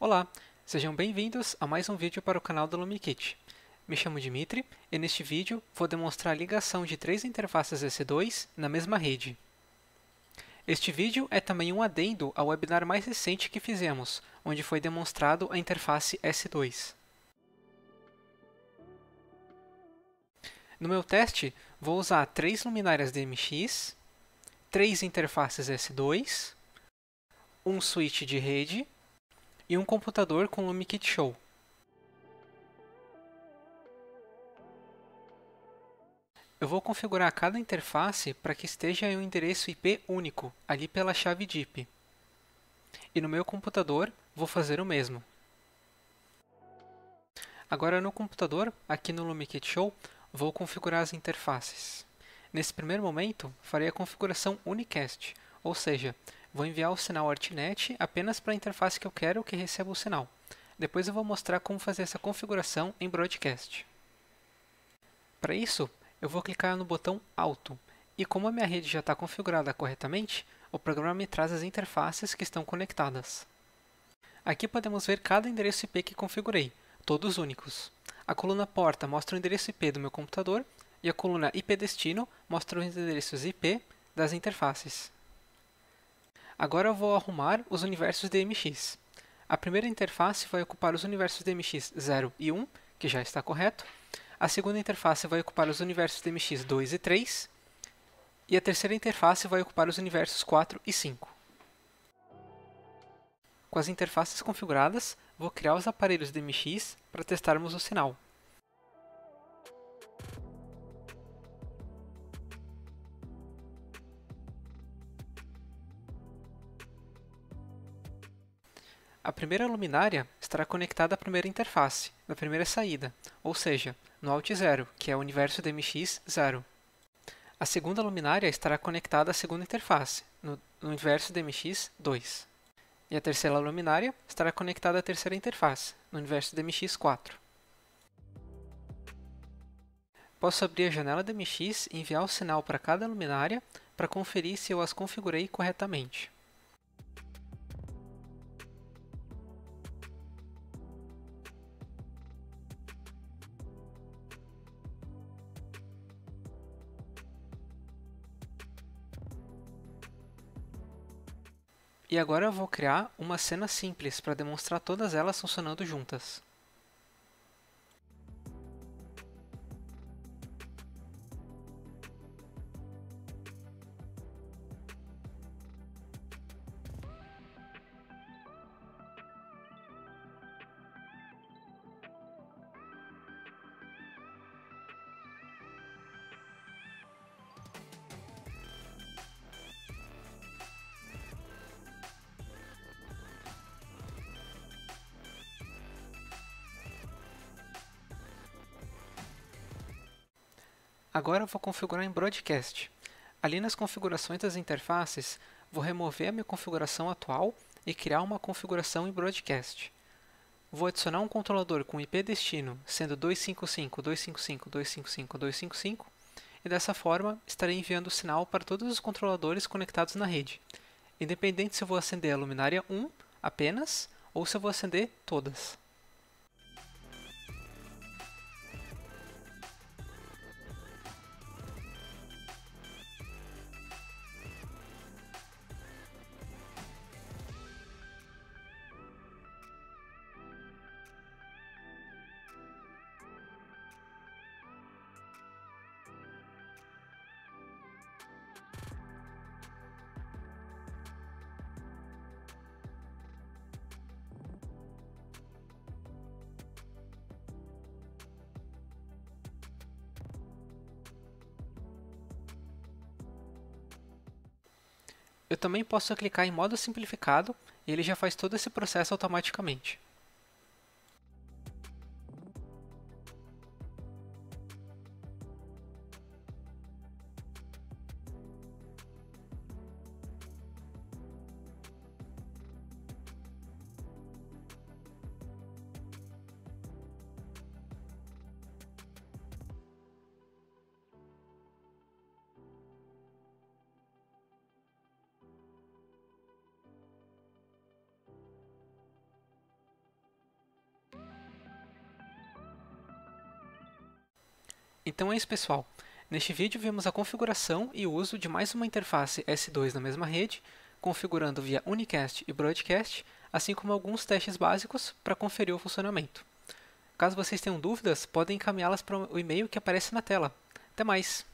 Olá, sejam bem-vindos a mais um vídeo para o canal do LumiKit. Me chamo Dimitri e neste vídeo vou demonstrar a ligação de três interfaces S2 na mesma rede. Este vídeo é também um adendo ao webinar mais recente que fizemos, onde foi demonstrado a interface S2. No meu teste, vou usar três luminárias DMX, três interfaces S2, um switch de rede e um computador com LumiKit Show. Eu vou configurar cada interface para que esteja em um endereço IP único, ali pela chave DIP. E no meu computador, vou fazer o mesmo. Agora no computador, aqui no LumiKit Show, vou configurar as interfaces. Nesse primeiro momento, farei a configuração unicast, ou seja, vou enviar o sinal ArtNet apenas para a interface que eu quero que receba o sinal. Depois eu vou mostrar como fazer essa configuração em Broadcast. Para isso, eu vou clicar no botão Alto, e como a minha rede já está configurada corretamente, o programa me traz as interfaces que estão conectadas. Aqui podemos ver cada endereço IP que configurei, todos únicos. A coluna porta mostra o endereço IP do meu computador e a coluna IP destino mostra os endereços IP das interfaces. Agora eu vou arrumar os universos DMX. A primeira interface vai ocupar os universos DMX 0 e 1, que já está correto. A segunda interface vai ocupar os universos DMX 2 e 3. E a terceira interface vai ocupar os universos 4 e 5. Com as interfaces configuradas, vou criar os aparelhos DMX para testarmos o sinal. A primeira luminária estará conectada à primeira interface, da primeira saída, ou seja, no Alt 0, que é o universo DMX 0. A segunda luminária estará conectada à segunda interface, no, no universo DMX 2. E a terceira luminária estará conectada à terceira interface, no universo DMX 4. Posso abrir a janela DMX e enviar o sinal para cada luminária para conferir se eu as configurei corretamente. E agora eu vou criar uma cena simples para demonstrar todas elas funcionando juntas. Agora vou configurar em Broadcast. Ali nas configurações das interfaces, vou remover a minha configuração atual e criar uma configuração em Broadcast. Vou adicionar um controlador com IP destino, sendo 255.255.255.255, e dessa forma estarei enviando o sinal para todos os controladores conectados na rede, independente se eu vou acender a luminária 1 apenas ou se eu vou acender todas. Eu também posso clicar em modo simplificado e ele já faz todo esse processo automaticamente. Então é isso pessoal, neste vídeo vimos a configuração e uso de mais uma interface S2 na mesma rede, configurando via Unicast e Broadcast, assim como alguns testes básicos para conferir o funcionamento. Caso vocês tenham dúvidas, podem encaminhá-las para o e-mail que aparece na tela. Até mais!